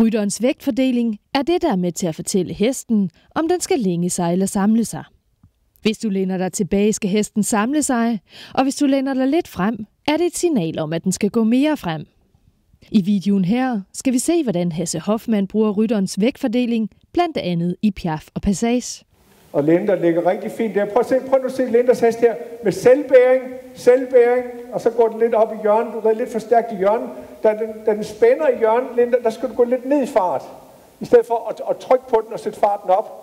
Rytterens vægtfordeling er det, der er med til at fortælle hesten, om den skal længe sig eller samle sig. Hvis du læner dig tilbage, skal hesten samle sig, og hvis du læner dig lidt frem, er det et signal om, at den skal gå mere frem. I videoen her skal vi se, hvordan Hasse Hoffmann bruger rytterens vægtfordeling, blandt andet i Piaf og Passage. Og Linda ligger rigtig fint der. Prøv, at se, prøv nu at se Lindas hest her med selvbæring, selvbæring, og så går den lidt op i hjørnet. Du er lidt for stærkt i hjørnet. Da den, da den spænder i hjørnet, Linda, der skal du gå lidt ned i fart. I stedet for at, at trykke på den og sætte farten op.